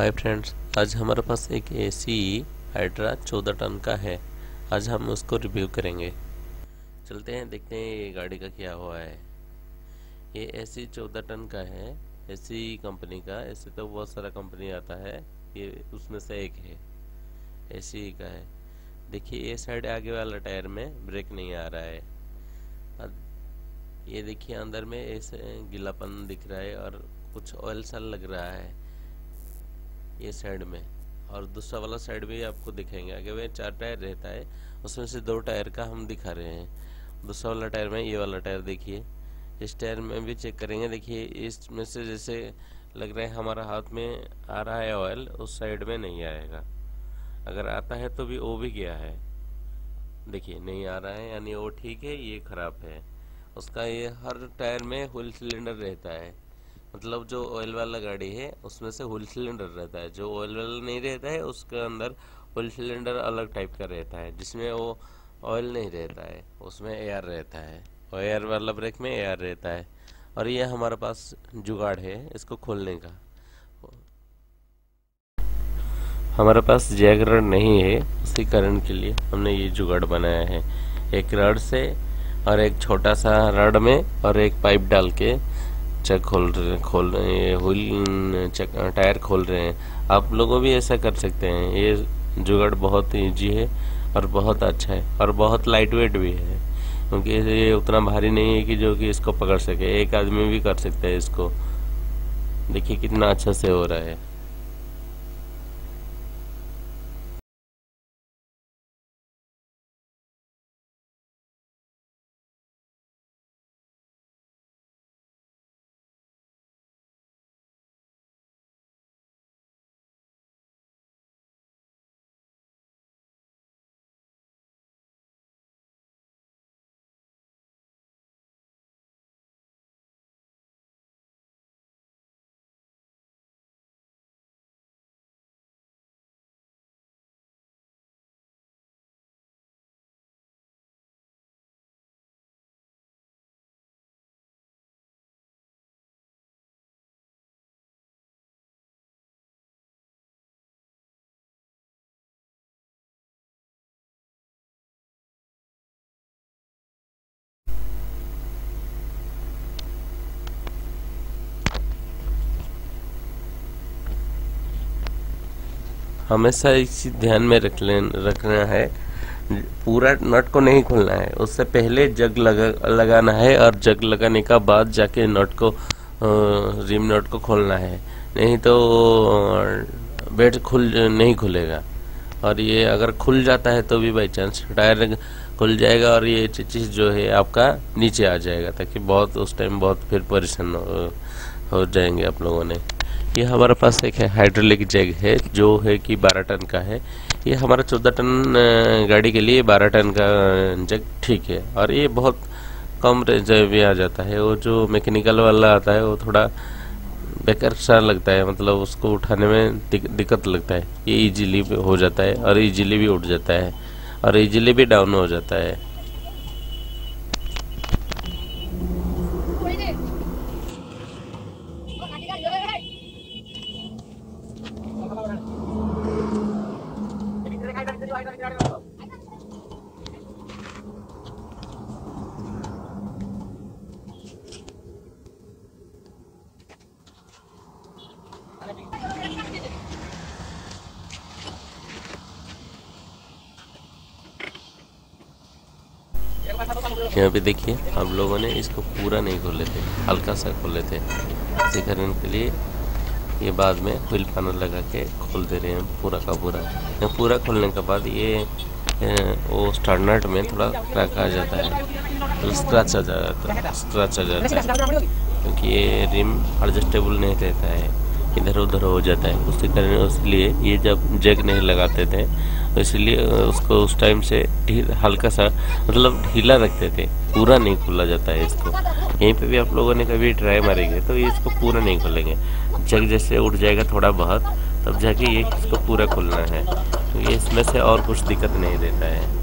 Hi friends आज हमारे पास एक एसी हाइड्रा चौदह टन का है। आज हम उसको रिव्यू करेंगे। चलते हैं, देखते हैं ये गाड़ी का क्या हुआ है। ये एसी चौदह टन का है। एसी कंपनी का। ऐसे तो बहुत सारा कंपनी आता है। ये उसमें से एक है। एसी का है। देखिए, ये साइड आगे वाला टायर में ब्रेक नहीं आ रहा है। ये देखिए, अंदर में ऐसे गीलापन दिख रहा है और कुछ ऑयल सा लग रहा है। ये साइड में। और दूसरा वाला साइड भी आपको दिखेंगे। आगे में चार टायर रहता है, उसमें से दो टायर का हम दिखा रहे हैं। दूसरा वाला टायर में ये वाला टायर देखिए। इस टायर में भी चेक करेंगे। देखिए, इसमें से जैसे लग रहा है हमारा हाथ में आ रहा है ऑयल उस साइड में नहीं आएगा। अगर आता है तो भी वो भी गया है। देखिए, नहीं आ रहा है, यानी वो ठीक है, ये खराब है। उसका ये हर टायर में व्हील सिलेंडर रहता है। मतलब जो ऑयल वाला गाड़ी है, उसमें से व्हील सिलेंडर रहता है। जो ऑयल वाला नहीं रहता है, उसके अंदर होल सिलेंडर अलग टाइप का रहता है, जिसमें वो ऑयल नहीं रहता है, उसमें एयर रहता है। एयर वाला ब्रेक में एयर रहता है। और ये हमारे पास जुगाड़ है, इसको खोलने का। हमारे पास जैग रड नहीं है, उसी कारण के लिए हमने ये जुगाड़ बनाया है। एक रड से और एक छोटा सा रड में और एक पाइप डाल के चेक खोल रहे खोल रहे हैं व्हील चेक टायर खोल रहे हैं। आप लोगों भी ऐसा कर सकते हैं। ये जुगाड़ बहुत ईजी है और बहुत अच्छा है और बहुत लाइट वेट भी है। क्योंकि ये उतना भारी नहीं है कि जो कि इसको पकड़ सके। एक आदमी भी कर सकता है इसको। देखिए कितना अच्छा से हो रहा है। हमेशा इसी ध्यान में रख ले रखना है। पूरा नट को नहीं खोलना है। उससे पहले जग लगा लगाना है और जग लगाने का बाद जाके नट को रिम नट को खोलना है। नहीं तो बेड खुल नहीं खुलेगा। और ये अगर खुल जाता है तो भी बाई चांस टायर खुल जाएगा और ये चीज़ जो है आपका नीचे आ जाएगा ताकि बहुत उस टाइम बहुत फिर परेशान हो, हो जाएँगे आप लोगों ने। ये हमारे पास एक है हाइड्रोलिक जैग है, जो है कि 12 टन का है। ये हमारा 14 टन गाड़ी के लिए 12 टन का जग ठीक है। और ये बहुत कम रेंज में आ जाता है। वो जो मैकेनिकल वाला आता है, वो थोड़ा बेकार सा लगता है। मतलब उसको उठाने में दिक्कत लगता है। ये इजीली हो जाता है और इजीली भी उठ जाता है और इजीली भी डाउन हो जाता है यहाँ देखिए, हम लोगों ने इसको पूरा नहीं खोले थे हल्का सा खोले थे इसी कारण के लिए ये बाद में व्हील पैनल लगा के खोल दे रहे हैं पूरा का पूरा। पूरा खोलने के बाद ये वो स्टार्ट में थोड़ा क्रैक आ जाता है तो स्क्रैच आ जाता है, स्क्रैच आ जाता है। क्योंकि ये रिम एडजस्टेबल नहीं रहता है इधर उधर हो जाता है। उसके कारण इसलिए ये जब जग नहीं लगाते थे तो इसलिए उसको उस टाइम से ढील हल्का सा मतलब ढीला रखते थे। पूरा नहीं खुला जाता है इसको। यहीं पे भी आप लोगों ने कभी ट्राई मारेंगे तो ये इसको पूरा नहीं खोलेंगे। जग जैसे उठ जाएगा थोड़ा बहुत, तब जाके ये इसको पूरा खुलना है। तो ये इसमें से और कुछ दिक्कत नहीं देता है।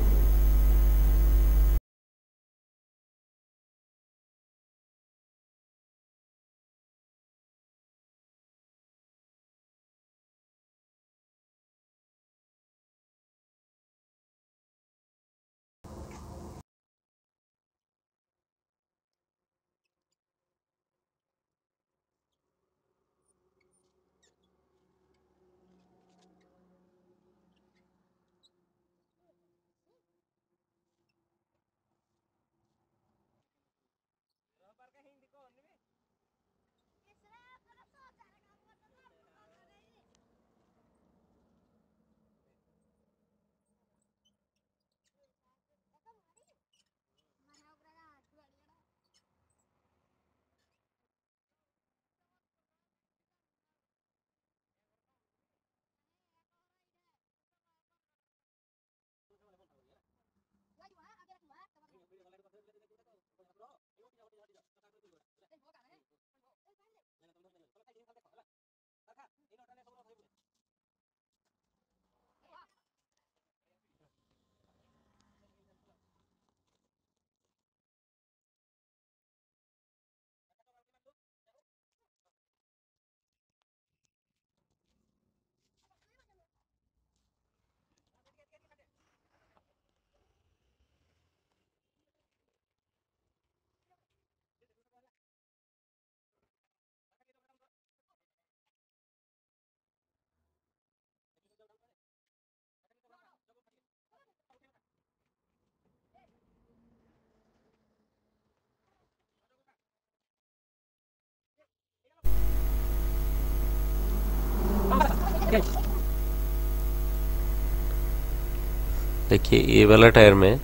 देखिए, ये वाला टायर में,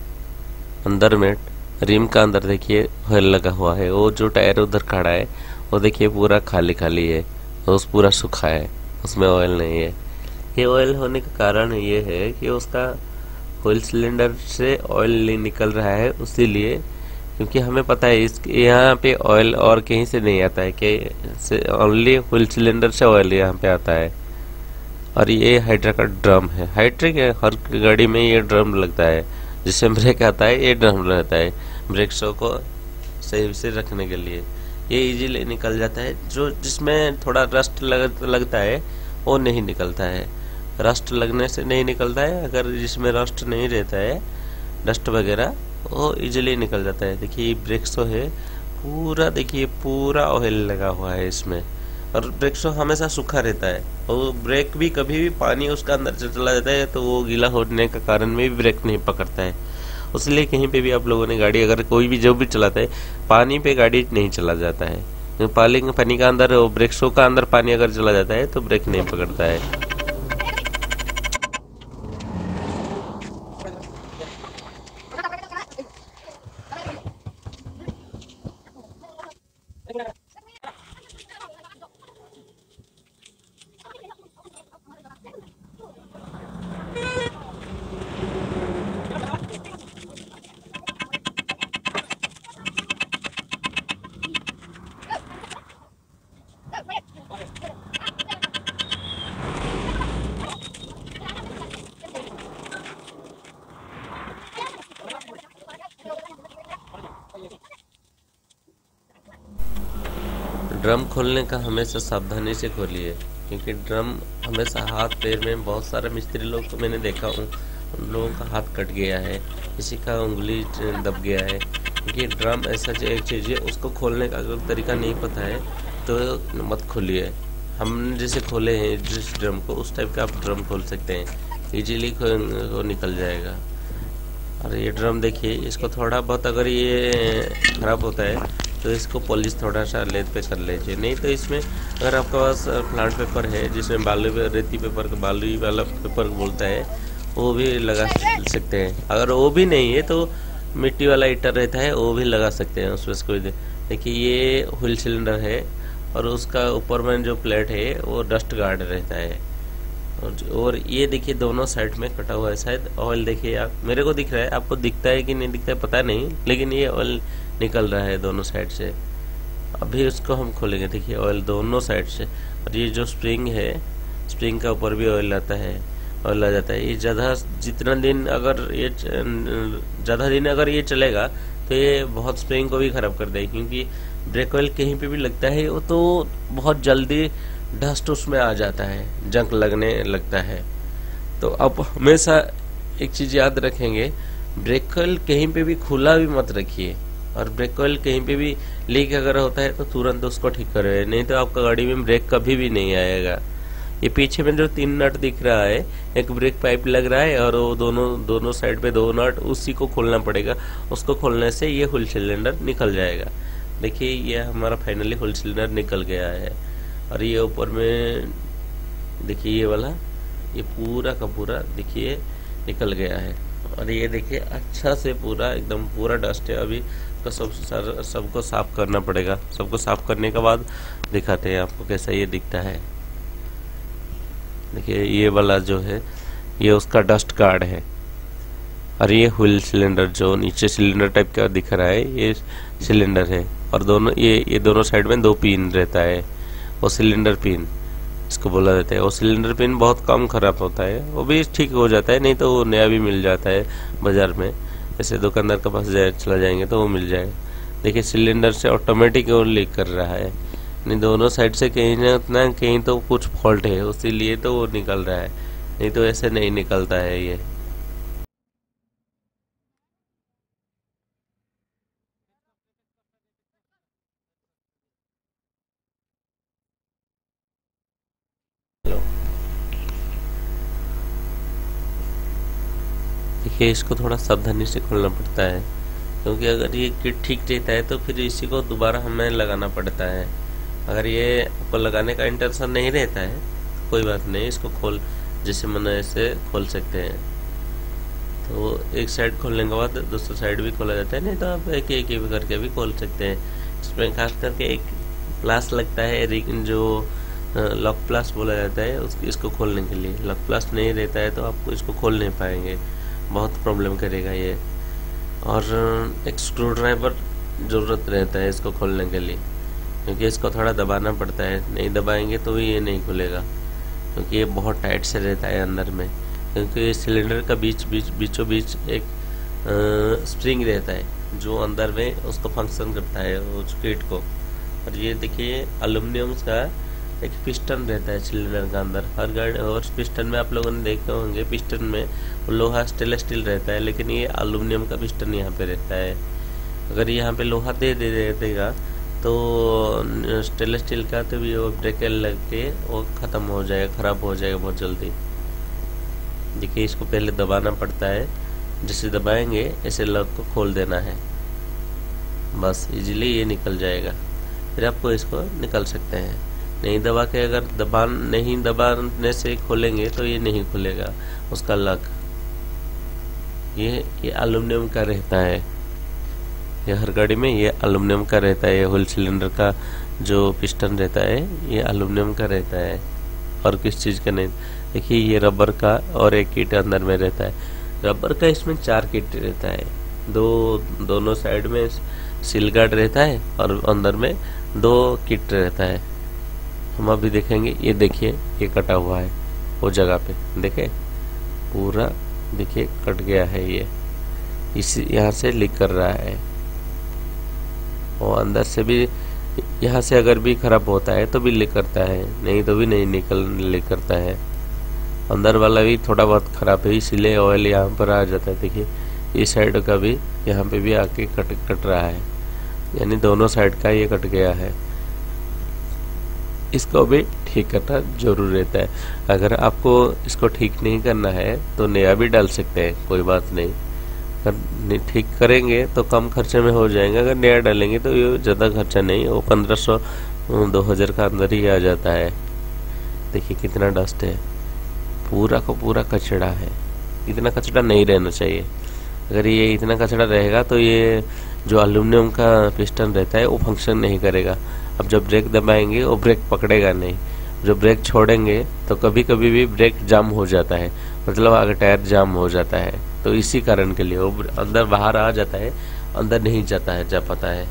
अंदर में, रिम का अंदर देखिए ऑयल लगा हुआ है। वो जो टायर उधर खड़ा है, वो देखिए पूरा खाली खाली है उस पूरा सूखा है, उसमें ऑयल नहीं है। ये ऑयल होने का कारण ये है कि उसका ऑयल सिलेंडर से ऑयल निकल रहा है, उसीलिए, क्योंकि हमें पता है, इस, यहाँ पे ऑयल और कहीं से नहीं आता है कि ओनली ऑयल सिलेंडर से ऑयल यहाँ पे आता है। और ये हाइड्रा का ड्रम है। हाइड्रा के हर गाड़ी में ये ड्रम लगता है जिसमें ब्रेक आता है ये ड्रम रहता है ब्रेक शो को सही से रखने के लिए। ये इजीली निकल जाता है। जो जिसमें थोड़ा रस्ट लग, लगता है वो नहीं निकलता है। रस्ट लगने से नहीं निकलता है। अगर जिसमें रस्ट नहीं रहता है डस्ट वगैरह वो इजीली निकल जाता है। देखिए ब्रेक शो है। पूरा देखिए पूरा ऑयल लगा हुआ है इसमें। और शो हमेशा सूखा रहता है। और ब्रेक भी, कभी भी पानी उसका अंदर चला जाता है तो वो गीला होने का कारण भी ब्रेक नहीं पकड़ता है। इसलिए कहीं पे भी आप लोगों ने गाड़ी, अगर कोई भी जो भी चलाता है, पानी पे गाड़ी नहीं चला जाता है। पानी पानी का अंदर ब्रेक शो का अंदर पानी अगर चला जाता है तो ब्रेक नहीं पकड़ता है। ड्रम खोलने का हमेशा सावधानी से खोलिए, क्योंकि ड्रम हमेशा हाथ, पैर में बहुत सारे मिस्त्री लोग को मैंने देखा हूँ उन लोगों का हाथ कट गया है, किसी का उंगली दब गया है। क्योंकि ड्रम ऐसा एक चीज़ है, उसको खोलने का अगर तरीका नहीं पता है तो मत खोलिए। हम जैसे खोले हैं, जिस ड्रम को, उस टाइप का आप ड्रम खोल सकते हैं। इजीली वो निकल जाएगा। और ये ड्रम देखिए, इसको थोड़ा बहुत अगर ये ख़राब होता है तो इसको पॉलिश थोड़ा सा लेद पे कर लीजिए। नहीं तो इसमें अगर आपके पास प्लांट पेपर है जिसमें बालू रेती पेपर का बालू वाला पेपर बोलता है वो भी लगा सकते हैं। अगर वो भी नहीं है तो मिट्टी वाला ईटर रहता है वो भी लगा सकते हैं उसमें कोई देखिए ये व्हील सिलेंडर है और उसका ऊपर में जो प्लेट है वो डस्ट गार्ड रहता है। और ये देखिए दोनों साइड में कटा हुआ है शायद ऑयल देखिए आप मेरे को दिख रहा है आपको दिखता है कि नहीं दिखता है पता नहीं लेकिन ये ऑयल निकल रहा है दोनों साइड से। अभी उसको हम खोलेंगे, देखिए ऑयल दोनों साइड से। और ये जो स्प्रिंग है स्प्रिंग का ऊपर भी ऑयल आता है ऑयल आ जाता है। ये ज़्यादा, जितना दिन अगर ये ज़्यादा दिन अगर ये चलेगा तो ये बहुत स्प्रिंग को भी ख़राब कर देगा, क्योंकि ब्रेक ऑयल कहीं पे भी लगता है, वो तो बहुत जल्दी डस्ट उसमें आ जाता है जंक लगने लगता है। तो अब हमेशा एक चीज़ याद रखेंगे ब्रेक ऑयल कहीं पे भी खुला भी मत रखिए। और ब्रेक ऑयल कहीं पे भी लीक अगर होता है तो तुरंत उसको ठीक करो नहीं तो आपका गाड़ी में ब्रेक कभी भी नहीं आएगा। ये पीछे में जो तीन नट दिख रहा है, एक ब्रेक पाइप लग रहा है और वो दोनों दोनों साइड पे दो नट उसी को खोलना पड़ेगा। उसको खोलने से ये फुल सिलेंडर निकल जाएगा। देखिए, ये हमारा फाइनली फुल सिलेंडर निकल गया है। और ये ऊपर में, देखिए ये वाला, ये पूरा का पूरा, देखिए, निकल गया है। और ये देखिए अच्छा से पूरा, एकदम पूरा डस्ट है। अभी तो सब सर, सबको साफ़ करना पड़ेगा। सबको साफ़ करने के बाद दिखाते हैं आपको कैसा ये दिखता है। देखिए, ये वाला जो है, ये उसका डस्ट कार्ड है। और ये व्हील सिलेंडर जो नीचे सिलेंडर टाइप का दिख रहा है, ये सिलेंडर है। और दोनों, ये ये दोनों साइड में दो पिन रहता है, वो सिलेंडर पिन, इसको बोला जाता है। वो सिलेंडर पिन बहुत कम खराब होता है, वो भी ठीक हो जाता है, नहीं तो वो नया भी मिल जाता है बाज़ार में। जैसे दुकानदार के पास जाए, चला जाएँगे तो वो मिल जाएगा देखिए सिलेंडर से ऑटोमेटिक वो लीक कर रहा है। नहीं, दोनों साइड से कहीं ना उतना, कहीं तो कुछ फॉल्ट है, उसी लिए तो वो निकल रहा है। नहीं तो ऐसे नहीं निकलता है ये। देखिए इसको थोड़ा सावधानी से खोलना पड़ता है। क्योंकि अगर ये किट ठीक रहता है तो फिर इसी को दोबारा हमें लगाना पड़ता है। अगर ये आपको लगाने का इंटेंशन नहीं रहता है कोई बात नहीं, इसको खोल, जैसे मन ऐसे खोल सकते हैं। तो एक साइड खोलने के बाद दूसरा साइड भी खोला जाता है, नहीं तो आप एक एक भी करके भी खोल सकते हैं। इसमें खास करके एक प्लास लगता है जो लॉक प्लास बोला जाता है उस इसको खोलने के लिए। लॉक प्लास नहीं रहता है तो आप इसको खोल नहीं पाएँगे। बहुत प्रॉब्लम करेगा ये। और एक स्क्रू ड्राइवर ज़रूरत रहता है इसको खोलने के लिए क्योंकि इसको थोड़ा दबाना पड़ता है। नहीं दबाएँगे तो भी ये नहीं खुलेगा क्योंकि ये बहुत टाइट से रहता है अंदर में क्योंकि ये सिलेंडर का बीच बीच बीचों बीच एक आ, स्प्रिंग रहता है जो अंदर में उसको फ़ंक्शन करता है उस किट को। और ये देखिए अलूमिनियम का एक पिस्टन रहता है सिलेंडर का अंदर। हर गाड़ी, और पिस्टन में आप लोगों ने देखे होंगे, पिस्टन में लोहा स्टेनलेस स्टील रहता है, लेकिन ये अल्यूमिनियम का पिस्टन यहाँ पे रहता है। अगर यहाँ पे लोहा दे दे देगा तो स्टेनलेस स्टील का तो भी वो ब्रेकर लग के वो ख़त्म हो जाएगा, ख़राब हो जाएगा बहुत जल्दी। देखिए, इसको पहले दबाना पड़ता है। जैसे दबाएँगे, ऐसे लग को खोल देना है। बस इजीली ये निकल जाएगा। फिर आपको इसको निकल सकते हैं। नहीं दबा के अगर दबा नहीं दबाने से खोलेंगे तो ये नहीं खुलेगा, उसका लक। ये ये एल्यूमिनियम का रहता है। ये हर गाड़ी में ये एल्यूमिनियम का रहता है, ये होल सिलेंडर का जो पिस्टन रहता है, ये एल्यूमिनियम का रहता है। और किस चीज़ का नहीं? देखिए, ये रबर का और एक किट अंदर में रहता है। रबर का इसमें चार किट रहता है। दो, दोनों साइड में सिलगार्ड रहता है और अंदर में दो किट रहता है। हम अभी देखेंगे, ये देखिए, ये कटा हुआ है, वो जगह पे, देखे? पूरा, देखिए, कट गया है ये। इस, यहाँ से लीक कर रहा है। और अंदर से भी, यहाँ से अगर भी खराब होता है तो भी लीक करता है, नहीं तो भी नहीं निकल लीक करता है। अंदर वाला भी थोड़ा बहुत खराब है, इसीलिए ऑयल यहाँ पर आ जाता है, देखिए। इस साइड का भी, यहाँ पे भी आके कट कट रहा है। यानी दोनों साइड का ये कट गया है। इसको भी ठीक करना ज़रूर रहता है। अगर आपको इसको ठीक नहीं करना है तो नया भी डाल सकते हैं, कोई बात नहीं। अगर ठीक करेंगे तो कम खर्चे में हो जाएँगे। अगर नया डालेंगे तो ये ज़्यादा खर्चा नहीं, वो पंद्रह सौ, दो हज़ार का अंदर ही आ जाता है। देखिए कितना डस्ट है। पूरा को पूरा कचड़ा है। इतना कचड़ा नहीं रहना चाहिए। अगर ये इतना कचड़ा रहेगा तो ये जो एल्यूमिनियम का पिस्टन रहता है, वो फ़ंक्शन नहीं करेगा। अब जब ब्रेक दबाएँगे, वो ब्रेक पकड़ेगा नहीं। जब ब्रेक छोड़ेंगे तो कभी कभी भी ब्रेक जाम हो जाता है। मतलब अगर टायर जाम हो जाता है तो इसी कारण के लिए वो अंदर बाहर आ जाता है, अंदर नहीं जाता है, जा पाता है।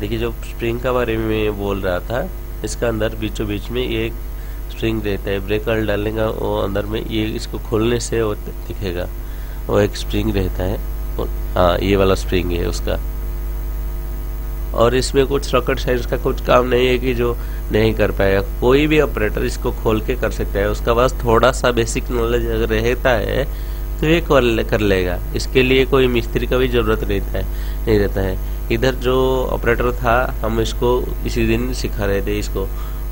देखिए, जो स्प्रिंग का बारे में बोल रहा था, इसका अंदर बीचों बीच में ये स्प्रिंग रहता है। ब्रेक डालने का वो अंदर में ये इसको खोलने से वो दिखेगा। वो एक स्प्रिंग रहता है। हाँ ये वाला स्प्रिंग है उसका। और इसमें कुछ रॉकेट साइंस का कुछ काम नहीं है कि जो नहीं कर पाएगा कोई भी ऑपरेटर इसको खोल के कर सकता है। उसका पास थोड़ा सा बेसिक नॉलेज अगर रहता है तो ये कर लेगा। इसके लिए कोई मिस्त्री का भी ज़रूरत नहीं था, नहीं रहता है। इधर जो ऑपरेटर था, हम इसको इसी दिन सिखा रहे थे इसको।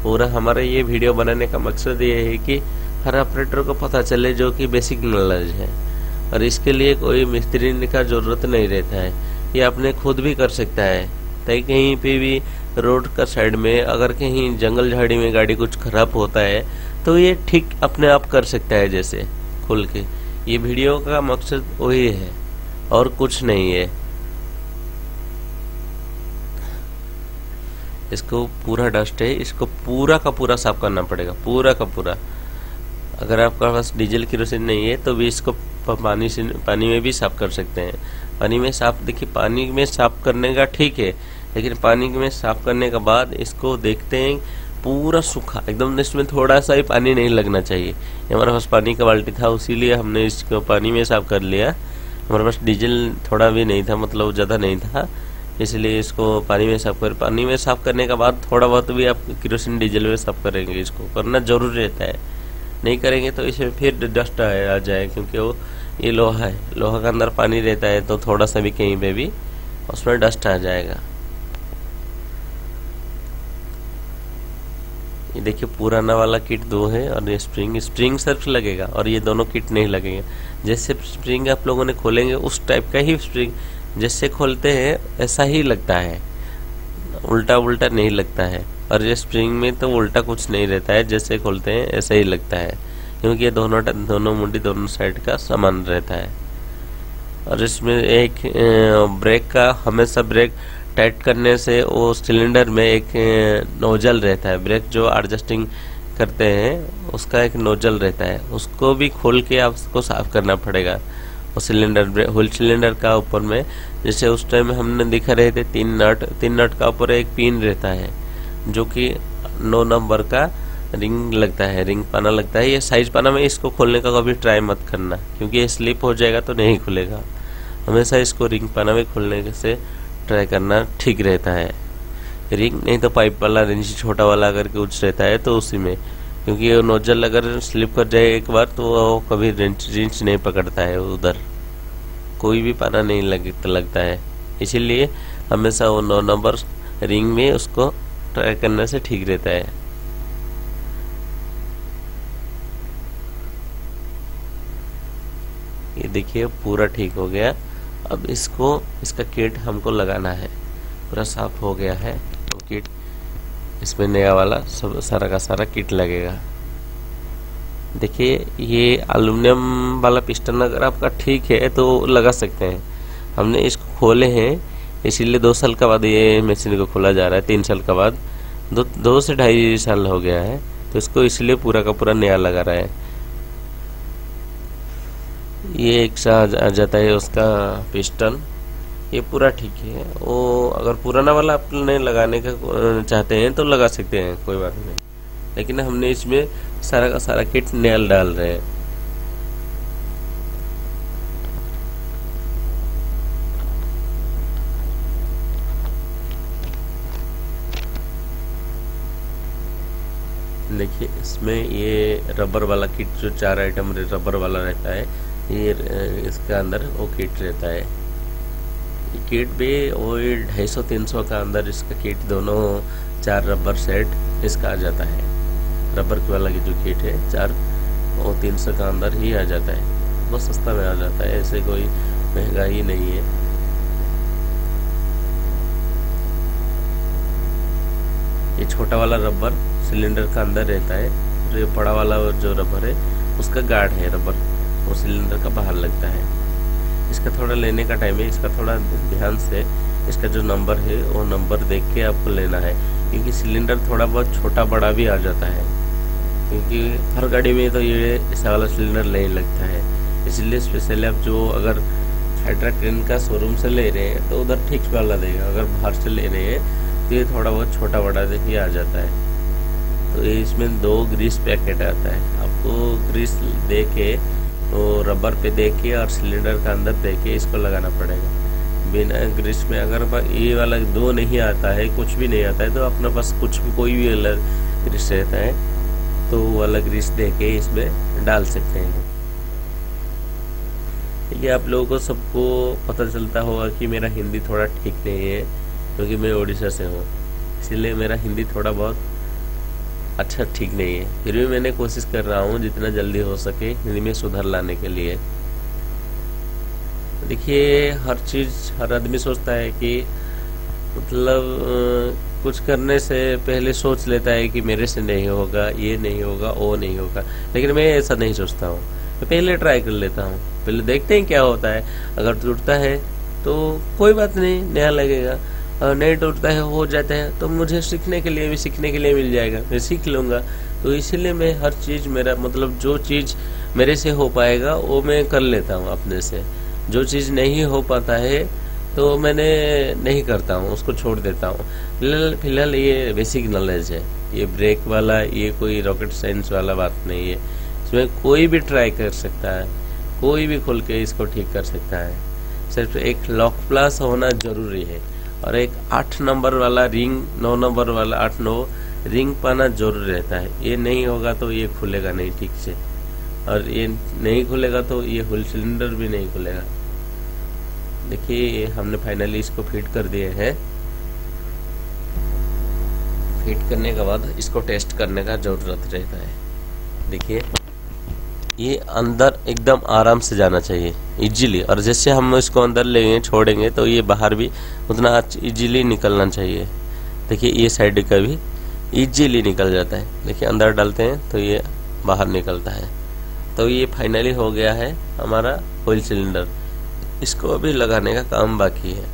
पूरा हमारा ये वीडियो बनाने का मकसद ये है कि हर ऑपरेटर को पता चले जो कि बेसिक नॉलेज है। और इसके लिए कोई मिस्त्री का ज़रूरत नहीं रहता है। ये अपने खुद भी कर सकता है। ताकि कहीं पे भी रोड का साइड में, अगर कहीं जंगल झाड़ी में गाड़ी कुछ खराब होता है तो ये ठीक अपने आप कर सकता है जैसे, खुल के। ये वीडियो का मकसद वही है, और कुछ नहीं है। इसको पूरा डस्ट है, इसको पूरा का पूरा साफ़ करना पड़ेगा, पूरा का पूरा। अगर आपका पास डीजल की नहीं है तो भी इसको पानी से, पानी में भी साफ़ कर सकते हैं। पानी में साफ़, देखिए, पानी में साफ़ करने का ठीक है लेकिन पानी में साफ़ करने के बाद इसको देखते हैं पूरा सूखा, एकदम इसमें थोड़ा सा ही पानी नहीं लगना चाहिए। हमारे पास पानी का बाल्टी था, उसीलिए हमने इसको पानी में साफ़ कर लिया। हमारे पास डीजल थोड़ा भी नहीं था मतलब ज़्यादा नहीं था, इसलिए इसको पानी में साफ़ कर, पानी में साफ़ करने के बाद थोड़ा बहुत भी आप किरोसिन डीजल में साफ़ करेंगे, इसको करना ज़रूरी रहता है। नहीं करेंगे तो इसमें फिर डस्ट आ जाए, क्योंकि वो ये लोहा है, लोहा का अंदर पानी रहता है तो थोड़ा सा भी कहीं पे भी, उसमें डस्ट आ जाएगा। ये देखिए, पुराना वाला किट दो है और ये स्प्रिंग स्प्रिंग सिर्फ़ लगेगा और ये दोनों किट नहीं लगेंगे। जैसे स्प्रिंग आप लोगों ने खोलेंगे, उस टाइप का ही स्प्रिंग जैसे खोलते हैं, ऐसा ही लगता है। उल्टा उल्टा नहीं लगता है। और ये स्प्रिंग में तो उल्टा कुछ नहीं रहता है, जैसे खोलते हैं, ऐसा ही लगता है। क्योंकि ये दोनों दोनों मुंडी, दोनों साइड का समान रहता है। और इसमें एक ब्रेक का, हमेशा ब्रेक टाइट करने से वो सिलेंडर में एक नोजल रहता है, ब्रेक जो एडजस्टिंग करते हैं, उसका एक नोजल रहता है। उसको भी खोल के आपको साफ़ करना पड़ेगा। वो सिलेंडर होल सिलेंडर का ऊपर में, जैसे उस टाइम हमने दिखा रहे थे, तीन नट तीन नट का ऊपर एक पिन रहता है, जो कि नौ नंबर का रिंग लगता है रिंग पाना लगता है। ये साइज़ पाना में इसको खोलने का कभी ट्राई मत करना, क्योंकि ये स्लिप हो जाएगा तो नहीं खुलेगा। हमेशा इसको रिंग पाना में खोलने से ट्राई करना ठीक रहता है। रिंग नहीं तो पाइप वाला रेंज छोटा वाला अगर कुछ रहता है तो उसी में। क्योंकि वो नोजल अगर स्लिप कर जाए एक बार तो वो कभी रेंच रिंच नहीं पकड़ता है उधर। कोई भी पाना नहीं लग, लगता है। इसीलिए हमेशा वो नौ नंबर रिंग में उसको ट्राई करने से ठीक रहता है। ये देखिए पूरा ठीक हो गया। अब इसको, इसका किट हमको लगाना है। पूरा साफ़ हो गया है तो किट, इसमें नया वाला सब सारा का सारा किट लगेगा। देखिए, ये अलूमिनियम वाला पिस्टन अगर आपका ठीक है तो लगा सकते हैं। हमने इसको खोले हैं, इसीलिए दो साल के बाद ये मशीन को खोला जा रहा है, तीन साल के बाद। दो दो से ढाई साल हो गया है तो इसको इसलिए पूरा का पूरा नया लगा रहा है। ये एक सा जाता है उसका पिस्टन। ये पूरा ठीक है। वो अगर पुराना वाला आपने लगाने का चाहते हैं तो लगा सकते हैं, कोई बात नहीं। लेकिन हमने इसमें सारा का सारा किट नेल डाल रहे हैं। देखिए, इसमें ये रबर वाला किट, जो चार आइटम रबर वाला रहता है ये इसके अंदर वो किट रहता है। किट भी वो ढाई सौ, तीन सौ का अंदर इसका किट दोनों, चार रबर सेट इसका आ जाता है। रबर वाला की जो किट है, चार वो तीन सौ का अंदर ही आ जाता है। बहुत सस्ता में आ जाता है, ऐसे कोई महँगा ही नहीं है। ये छोटा वाला रबर सिलेंडर का अंदर रहता है, और ये बड़ा वाला जो रबर है, उसका गार्ड है रबर। वो सिलेंडर का बाहर लगता है। इसका थोड़ा लेने का टाइम है, इसका थोड़ा ध्यान से इसका जो नंबर है, वो नंबर देख के आपको लेना है। क्योंकि सिलेंडर थोड़ा बहुत छोटा बड़ा भी आ जाता है। क्योंकि हर गाड़ी में तो ये ऐसा वाला सिलेंडर नहीं लगता है। इसलिए स्पेशली आप जो अगर हाइड्रा ट्रेन का शोरूम से ले रहे हैं तो उधर ठीक वाला देगा। अगर बाहर से ले रहे हैं तो ये थोड़ा बहुत छोटा बड़ा ही आ जाता है। तो ये इसमें दो ग्रीस पैकेट आता है। आपको ग्रीस दे के तो रबर पे दे के और सिलेंडर का अंदर दे के इसको लगाना पड़ेगा। बिना ग्रीस में अगर ये वाला दो नहीं आता है, कुछ भी नहीं आता है तो अपने पास कुछ भी, कोई भी अलग ग्रीस रहता है तो वो अलग ग्रीस दे के इसमें डाल सकते हैं। ये आप लोगों को सबको पता चलता होगा कि मेरा हिंदी थोड़ा ठीक नहीं है, क्योंकि मैं उड़ीसा से हूँ। इसलिए मेरा हिंदी थोड़ा बहुत अच्छा ठीक नहीं है। फिर भी मैंने कोशिश कर रहा हूँ, जितना जल्दी हो सके हिंदी में सुधार लाने के लिए। देखिए, हर चीज़, हर आदमी सोचता है कि मतलब कुछ करने से पहले सोच लेता है कि मेरे से नहीं होगा, ये नहीं होगा, वो नहीं होगा। लेकिन मैं ऐसा नहीं सोचता हूँ। मैं पहले ट्राई कर लेता हूँ। पहले देखते हैं क्या होता है। अगर टूटता है तो कोई बात नहीं, नया लगेगा। नहीं टूटता है हो जाता है तो मुझे सीखने के लिए भी, सीखने के लिए मिल जाएगा। मैं सीख लूँगा। तो इसीलिए मैं हर चीज़ मेरा मतलब जो चीज़ मेरे से हो पाएगा, वो मैं कर लेता हूँ अपने से। जो चीज़ नहीं हो पाता है तो मैंने नहीं करता हूँ, उसको छोड़ देता हूँ। फ़िलहाल फ़िलहाल ये बेसिक नॉलेज है। ये ब्रेक वाला, ये कोई रॉकेट साइंस वाला बात नहीं है। इसमें कोई भी ट्राई कर सकता है, कोई भी खोल के इसको ठीक कर सकता है। सिर्फ़ एक लॉक प्लस होना ज़रूरी है। और एक आठ नंबर वाला रिंग, नौ नंबर वाला आठ, नौ, रिंग पाना ज़रूर रहता है। ये नहीं होगा तो ये खुलेगा नहीं ठीक से। और ये नहीं खुलेगा तो ये हुल सिलेंडर भी नहीं खुलेगा। देखिए हमने फाइनली इसको फिट कर दिए हैं। फिट करने के बाद इसको टेस्ट करने का ज़रूरत रहता है। देखिए। ये अंदर एकदम आराम से जाना चाहिए इजीली और जैसे हम इसको अंदर लेंगे छोड़ेंगे तो ये बाहर भी उतना इजीली निकलना चाहिए। देखिए, ये साइड का भी इजीली निकल जाता है। देखिए, अंदर डालते हैं तो ये बाहर निकलता है। तो ये फाइनली हो गया है हमारा ऑयल सिलेंडर इसको अभी लगाने का काम बाकी है।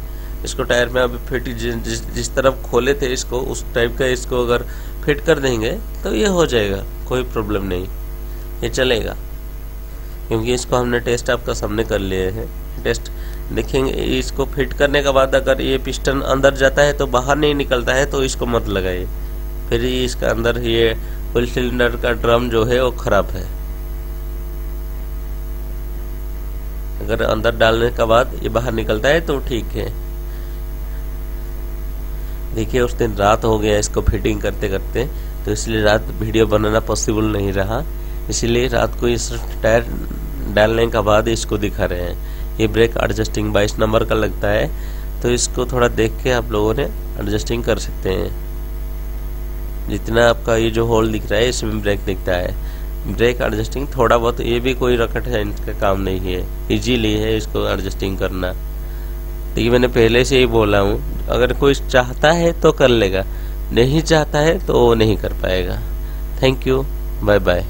इसको टायर में अभी फिट जिस जिस तरफ़ खोले थे इसको, उस टाइप का इसको अगर फिट कर देंगे तो ये हो जाएगा, कोई प्रॉब्लम नहीं। ये चलेगा। क्योंकि इसको हमने टेस्ट आपका सामने कर लिए हैं। टेस्ट देखेंगे, इसको फिट करने के बाद अगर ये पिस्टन अंदर जाता है तो बाहर नहीं निकलता है तो इसको मत लगाइए। फिर इसका अंदर ये फुल सिलेंडर का ड्रम जो है, वो खराब है। अगर अंदर डालने के बाद ये बाहर निकलता है तो ठीक है। देखिए, उस दिन रात हो गया इसको फिटिंग करते करते तो इसलिए रात वीडियो बनाना पॉसिबल नहीं रहा। इसीलिए रात को इस टायर डालने के बाद इसको दिखा रहे हैं। ये ब्रेक एडजस्टिंग बाईस नंबर का लगता है तो इसको थोड़ा देख के आप लोगों ने एडजस्टिंग कर सकते हैं। जितना आपका ये जो होल दिख रहा है, इसमें ब्रेक दिखता है। ब्रेक एडजस्टिंग थोड़ा बहुत ये भी कोई रकट है, इनका काम नहीं है। इजीली है इसको एडजस्टिंग करना। देखिए मैंने पहले से ही बोला हूँ, अगर कोई चाहता है तो कर लेगा, नहीं चाहता है तो वो नहीं कर पाएगा। Thank you bye bye